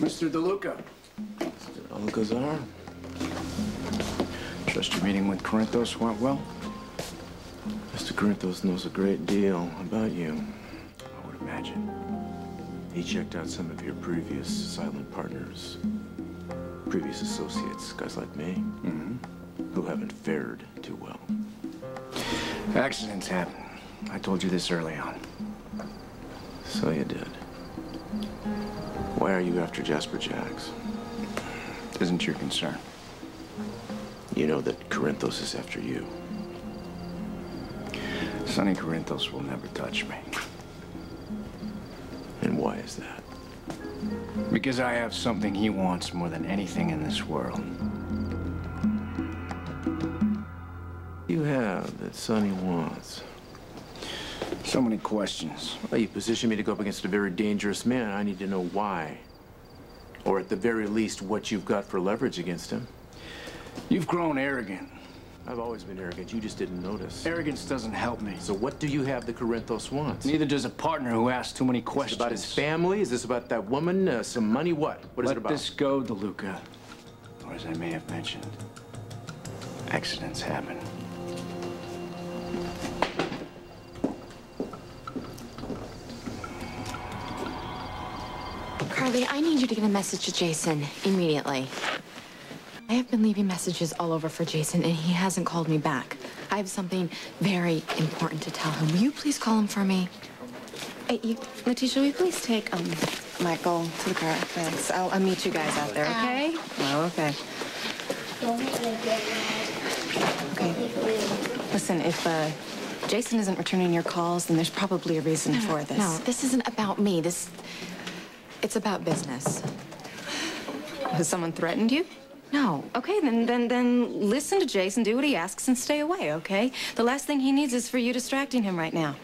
Mr. DeLuca. Mr. Alcazar? Trust your meeting with Corinthos went well? Mr. Corinthos knows a great deal about you. I would imagine. He checked out some of your previous silent partners, previous associates, guys like me, mm-hmm. who haven't fared too well. Accidents happen. I told you this early on. So you did. Why are you after Jasper Jacks? Isn't your concern. You know that Corinthos is after you. Sonny Corinthos will never touch me. And why is that? Because I have something he wants more than anything in this world. You have that Sonny wants. So many questions. Well, you position me to go up against a very dangerous man. I need to know why. Or at the very least, what you've got for leverage against him. You've grown arrogant. I've always been arrogant. You just didn't notice. Arrogance doesn't help me. So what do you have that Corinthos wants? Neither does a partner who asks too many Is questions. it about his family? Is this about that woman? Uh, some money? What? What is Let it about? Let this go, DeLuca. Or as I may have mentioned, accidents happen. Carly, I need you to get a message to Jason immediately. I have been leaving messages all over for Jason, and he hasn't called me back. I have something very important to tell him. Will you please call him for me? Hey, you, Letitia, will you please take um, Michael to the car? Thanks. I'll, I'll meet you guys out there, okay? Oh, okay. Okay. Listen, if uh, Jason isn't returning your calls, then there's probably a reason for this. No, this isn't about me. This, it's about business. Has someone threatened you? No. Okay, then, then, then listen to Jason, do what he asks, and stay away, okay? The last thing he needs is for you distracting him right now.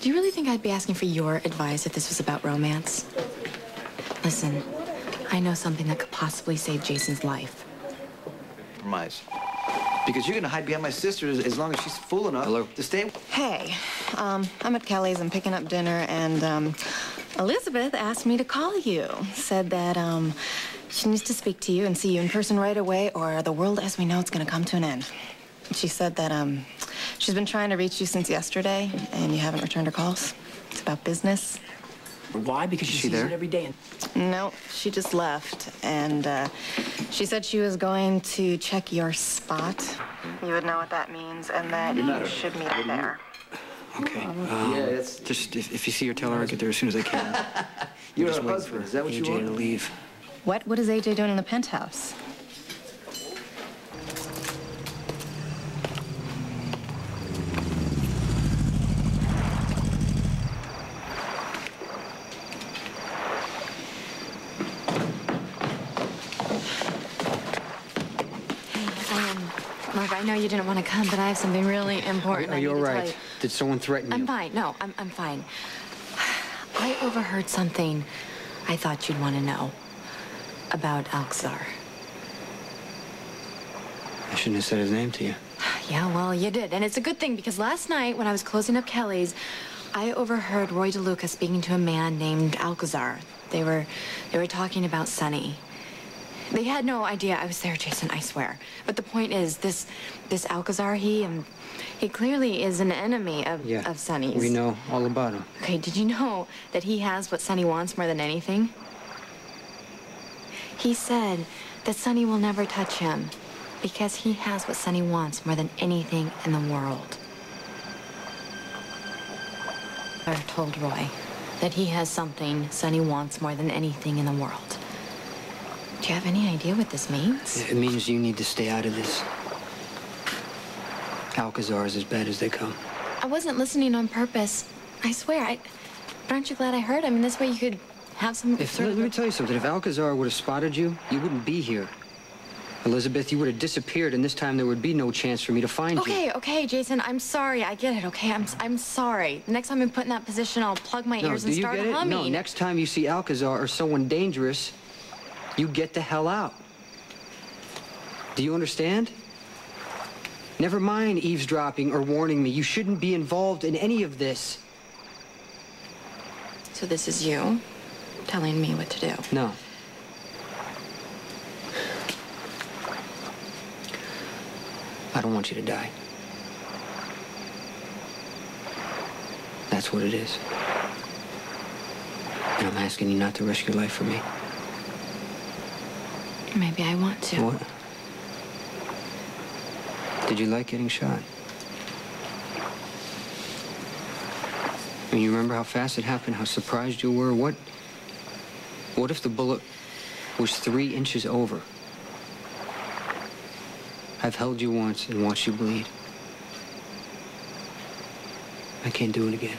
Do you really think I'd be asking for your advice if this was about romance? Listen, I know something that could possibly save Jason's life. compromise. Because you're gonna hide behind my sister as, as long as she's fool enough Hello? to stay. Hey, um, I'm at Kelly's. I'm picking up dinner, and um, Elizabeth asked me to call you. Said that um, she needs to speak to you and see you in person right away, or the world as we know it's going to come to an end. She said that um, she's been trying to reach you since yesterday, and you haven't returned her calls. It's about business. Why? Because she she sees there? it every day. And No, she just left, and uh, she said she was going to check your spot. You would know what that means, and that you should meet her there. Okay. Um, Yeah, it's- Just if, if you see her, tell her I'll get there as soon as I can. You're just her waiting husband. for Is that what you AJ want? to leave. What? What is AJ doing in the penthouse? Um, Mark, I know you didn't want to come, but I have something really important. Are I you all right? you. Did someone threaten you? I'm fine. No, I'm, I'm fine. I overheard something I thought you'd want to know about Alcazar. I shouldn't have said his name to you. Yeah, well, you did. And it's a good thing because last night when I was closing up Kelly's, I overheard Roy DeLuca speaking to a man named Alcazar. They were they were talking about Sonny. They had no idea I was there, Jason, I swear. But the point is, this this Alcazar, he um, he clearly is an enemy of, Yeah. of Sonny's. We know all about him. Okay, did you know that he has what Sonny wants more than anything? He said that Sonny will never touch him because he has what Sonny wants more than anything in the world. I told Roy that he has something Sonny wants more than anything in the world. Do you have any idea what this means? It means you need to stay out of this. Alcazar is as bad as they come. I wasn't listening on purpose. I swear. I. But aren't you glad I heard? I mean, this way you could have some If, let, let me tell you something. If Alcazar would have spotted you, you wouldn't be here. Elizabeth, you would have disappeared, and this time there would be no chance for me to find you. Okay, okay, Jason. I'm sorry. I get it. Okay, I'm I'm sorry. Next time I'm put in that position, I'll plug my No, ears do and you start get it? humming. No, next time you see Alcazar or someone dangerous, you get the hell out. Do you understand? Never mind eavesdropping or warning me. You shouldn't be involved in any of this. So this is you telling me what to do? No. I don't want you to die. That's what it is. And I'm asking you not to risk your life for me. Maybe I want to. What? Did you like getting shot? And you remember how fast it happened, how surprised you were? What, what if the bullet was three inches over? I've held you once and watched you bleed. I can't do it again.